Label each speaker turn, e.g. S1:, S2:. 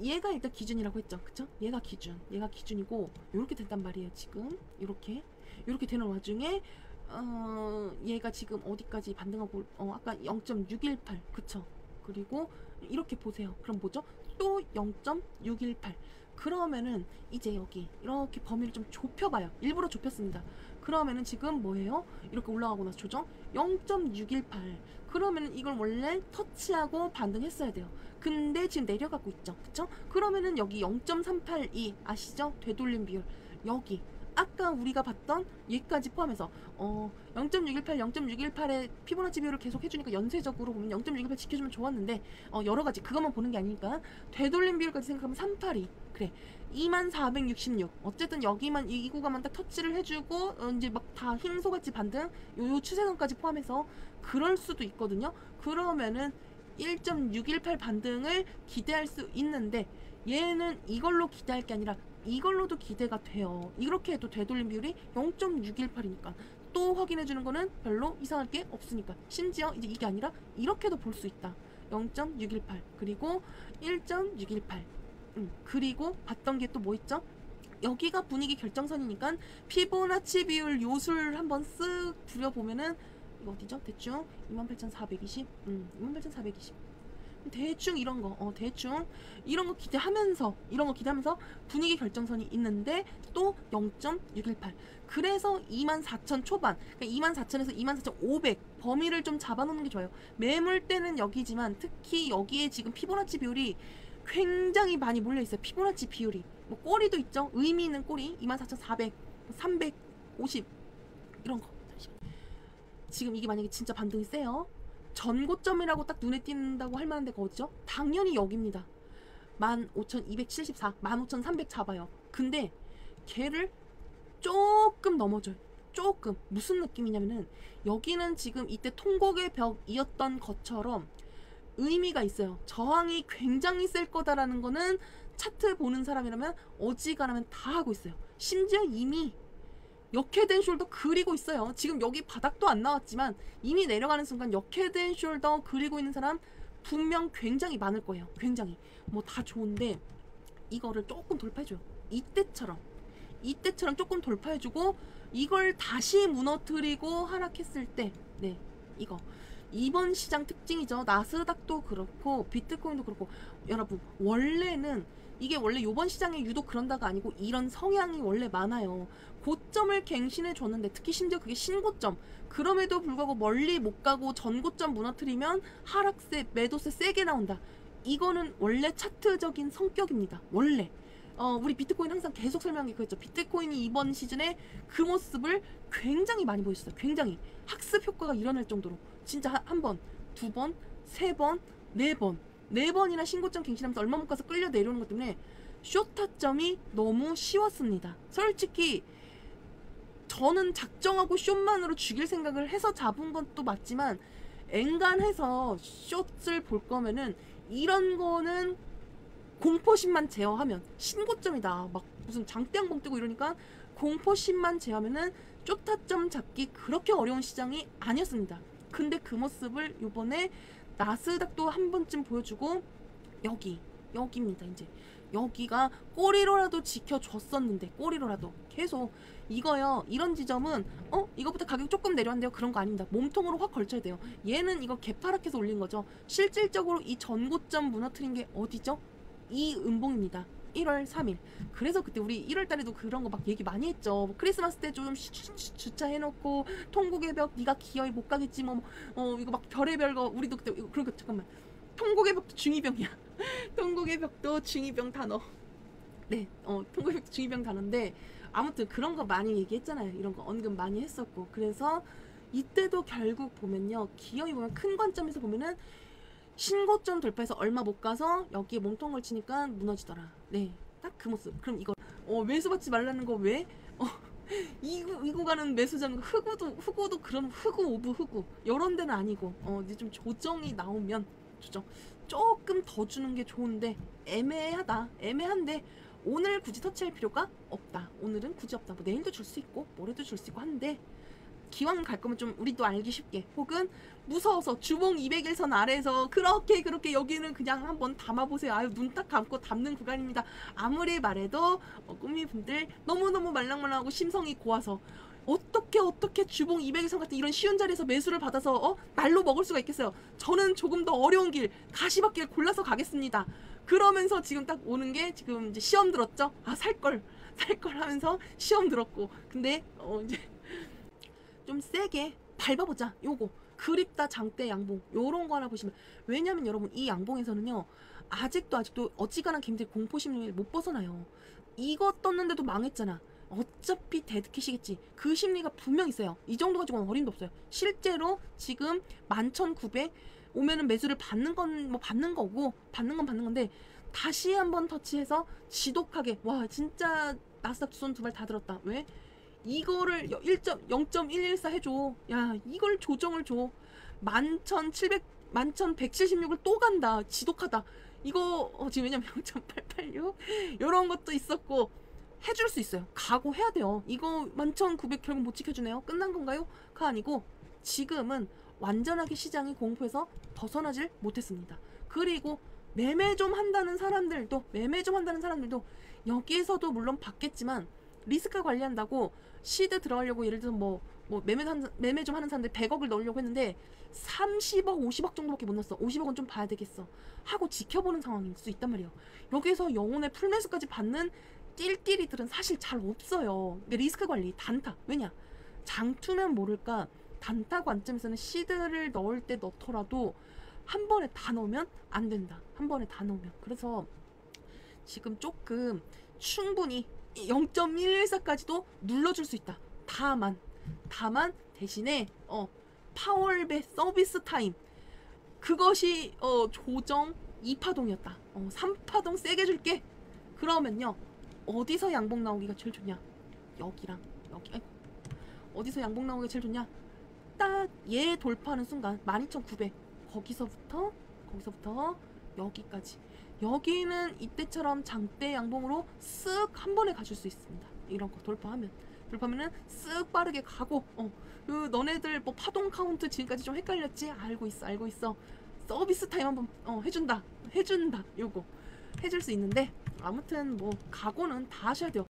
S1: 얘가 일단 기준이라고 했죠. 그쵸? 얘가 기준. 얘가 기준이고 요렇게 됐단 말이에요. 지금 요렇게 되는 와중에 어 얘가 지금 어디까지 반등하고 어 아까 0.618 그쵸? 그리고 이렇게 보세요. 그럼 뭐죠? 또 0.618 그러면은 이제 여기 이렇게 범위를 좀 좁혀봐요. 일부러 좁혔습니다. 그러면은 지금 뭐예요? 이렇게 올라가고 나서 조정 0.618 그러면은 이걸 원래 터치하고 반등했어야 돼요. 근데 지금 내려가고 있죠. 그쵸? 그러면은 여기 0.382 아시죠? 되돌림 비율 여기 아까 우리가 봤던 얘까지 포함해서 어 0.618, 0.618의 피보나치 비율을 계속 해주니까 연쇄적으로 보면 0.618 지켜주면 좋았는데 어 여러 가지 그것만 보는 게 아니니까 되돌림 비율까지 생각하면 382 그래 2466 어쨌든 여기만 이, 이 구간만 딱 터치를 해주고 어, 이제 막 다 흰소같이 반등? 요, 요 추세선까지 포함해서 그럴 수도 있거든요. 그러면은 1.618 반등을 기대할 수 있는데 얘는 이걸로 기대할 게 아니라 이걸로도 기대가 돼요. 이렇게 해도 되돌림 비율이 0.618이니까. 또 확인해 주는 거는 별로 이상할 게 없으니까. 심지어 이제 이게 아니라 이렇게도 볼 수 있다. 0.618 그리고 1.618 음, 그리고 봤던 게 또 뭐 있죠? 여기가 분위기 결정선이니까 피보나치 비율 요술 한번 쓱 부려보면은 이거 어디죠? 대충 28,420 음, 28,420 대충 이런 거, 어, 대충 이런 거 기대하면서 이런 거 기대하면서 분위기 결정선이 있는데 또 0.618. 그래서 24,000 초반, 그러니까 24,000에서 24,500 범위를 좀 잡아놓는 게 좋아요. 매물대는 여기지만 특히 여기에 지금 피보나치 비율이 굉장히 많이 몰려 있어요. 피보나치 비율이 뭐 꼬리도 있죠. 의미 있는 꼬리 24,400, 350 이런 거. 지금 이게 만약에 진짜 반등이 세요. 전고점이라고 딱 눈에 띈다고 할 만한 데가 어디죠? 당연히 여기입니다. 15,274, 15,300 잡아요. 근데 걔를 조금 넘어져요. 조금. 무슨 느낌이냐면은 여기는 지금 이때 통곡의 벽이었던 것처럼 의미가 있어요. 저항이 굉장히 셀 거다라는 거는 차트 보는 사람이라면 어지간하면 다 하고 있어요. 심지어 이미 역해된 숄더 그리고 있어요. 지금 여기 바닥도 안 나왔지만 이미 내려가는 순간 역해된 숄더 그리고 있는 사람 분명 굉장히 많을 거예요. 굉장히. 뭐 다 좋은데 이거를 조금 돌파해줘요. 이때처럼. 이때처럼 조금 돌파해주고 이걸 다시 무너뜨리고 하락했을 때, 네, 이거. 이번 시장 특징이죠. 나스닥도 그렇고 비트코인도 그렇고. 여러분 원래는 이게 원래 요번 시장에 유독 그런다가 아니고 이런 성향이 원래 많아요. 고점을 갱신해 줬는데 특히 심지어 그게 신고점. 그럼에도 불구하고 멀리 못 가고 전고점 무너뜨리면 하락세 매도세 세게 나온다. 이거는 원래 차트적인 성격입니다. 원래. 어, 우리 비트코인 항상 계속 설명한 게 그랬죠. 비트코인이 이번 시즌에 그 모습을 굉장히 많이 보여줬어요. 굉장히. 학습 효과가 일어날 정도로 진짜 한 번, 두 번, 세 번, 네 번, 네 번이나 신고점 갱신하면서 얼마 못 가서 끌려 내려오는 것 때문에 쇼타점이 너무 쉬웠습니다. 솔직히 저는 작정하고 숏만으로 죽일 생각을 해서 잡은 것도 맞지만 엔간해서 숏을 볼 거면은 이런 거는 공포심만 제어하면 신고점이다 막 무슨 장대항봉 뜨고 이러니까 공포심만 제어하면은 쪼타점 잡기 그렇게 어려운 시장이 아니었습니다. 근데 그 모습을 요번에 나스닥도 한 번쯤 보여주고 여기 여기입니다 이제. 여기가 꼬리로라도 지켜줬었는데 꼬리로라도. 계속 이거요 이런 지점은 어? 이거부터 가격 조금 내려왔는데요 그런 거 아닙니다. 몸통으로 확 걸쳐야 돼요. 얘는 이거 개파락해서 올린 거죠. 실질적으로 이 전고점 무너뜨린 게 어디죠? 이 음봉입니다 1월 3일. 그래서 그때 우리 1월 달에도 그런 거 막 얘기 많이 했죠. 뭐 크리스마스 때 좀 주차해놓고 통곡의 벽 네가 기어이 못 가겠지 뭐 어 이거 막 별의별 거 우리도 그때 이거 거 잠깐만 통곡의 벽도 중이병이야. 통곡의 벽도 중이병 단어. 네, 어 통곡의 벽도 중이병 단어인데 아무튼 그런 거 많이 얘기했잖아요. 이런 거 언급 많이 했었고 그래서 이때도 결국 보면요 기어이 보면 큰 관점에서 보면은 신고점 돌파해서 얼마 못 가서 여기에 몸통 걸치니까 무너지더라. 네. 딱 그 모습. 그럼 이거 어 매수 받지 말라는 거 왜? 어 이구 이 구간은 매수 잡는 거 흑우도 흑우도 그런 흑우 of 흑우 이런 데는 아니고 어 이제 좀 조정이 나오면 조정 조금 더 주는 게 좋은데 애매하다. 애매한데 오늘 굳이 터치할 필요가 없다. 오늘은 굳이 없다. 뭐 내일도 줄 수 있고 모레도 줄 수 있고 한데 기왕 갈 거면 좀 우리도 알기 쉽게 혹은 무서워서 주봉 200일선 아래에서 그렇게 그렇게 여기는 그냥 한번 담아보세요. 아유 눈 딱 감고 담는 구간입니다. 아무리 말해도 어, 꾸미분들 너무너무 말랑말랑하고 심성이 고와서 어떻게 어떻게 주봉 200일선 같은 이런 쉬운 자리에서 매수를 받아서 어? 날로 먹을 수가 있겠어요. 저는 조금 더 어려운 길 가시밭길 골라서 가겠습니다. 그러면서 지금 딱 오는 게 지금 이제 시험 들었죠. 아 살 걸 살 걸 하면서 시험 들었고 근데 어 이제 좀 세게 밟아보자. 요거. 그립다 장대 양봉. 요런 거 하나 보시면. 왜냐면 여러분 이 양봉에서는요 아직도 아직도 어지간한 김대 공포심리를 못 벗어나요. 이거 떴는데도 망했잖아. 어차피 데드캣이겠지. 그 심리가 분명 있어요. 이 정도 가지고는 어림도 없어요. 실제로 지금 11,900 오면은 매수를 받는 건 뭐 받는 거고 받는 건 받는 건데 다시 한번 터치해서 지독하게 와 진짜 나스닥 두손두 발 다 들었다. 왜? 이거를 1.0.114 해줘. 야, 이걸 조정을 줘. 11,700, 11,176을 또 간다. 지독하다. 이거, 어, 지금 왜냐면 0.886? 이런 것도 있었고, 해줄 수 있어요. 각오해야 돼요. 이거 11,900 결국 못 지켜주네요. 끝난 건가요? 가 아니고, 지금은 완전하게 시장이 공포에서 벗어나질 못했습니다. 그리고 매매 좀 한다는 사람들도, 매매 좀 한다는 사람들도, 여기에서도 물론 받겠지만, 리스크 관리한다고 시드 들어가려고 예를 들어서 뭐, 뭐 매매, 한, 매매 좀 하는 사람들 100억을 넣으려고 했는데 30억, 50억 정도밖에 못 넣었어. 50억은 좀 봐야 되겠어. 하고 지켜보는 상황일 수 있단 말이에요. 여기서 영혼의 풀매수까지 받는 띨띨이들은 사실 잘 없어요. 리스크 관리, 단타. 왜냐? 장투면 모를까 단타 관점에서는 시드를 넣을 때 넣더라도 한 번에 다 넣으면 안 된다. 한 번에 다 넣으면. 그래서 지금 조금 충분히 0.114까지도 눌러줄 수 있다. 다만, 다만 대신에 어 파월배 서비스 타임 그것이 어 조정 2파동이었다. 어 3파동 세게 줄게. 그러면요 어디서 양봉 나오기가 제일 좋냐? 여기랑 여기. 아이고. 어디서 양봉 나오기가 제일 좋냐? 딱 얘 돌파하는 순간 12,900 거기서부터 거기서부터 여기까지. 여기는 이때처럼 장대 양봉으로 쓱 한 번에 가줄 수 있습니다. 이런 거 돌파하면 돌파하면은 쓱 빠르게 가고 어. 그 너네들 뭐 파동 카운트 지금까지 좀 헷갈렸지? 알고 있어 알고 있어 서비스 타임 한번 어, 해준다 해준다 요거 해줄 수 있는데 아무튼 뭐 각오는 다 하셔야 돼요.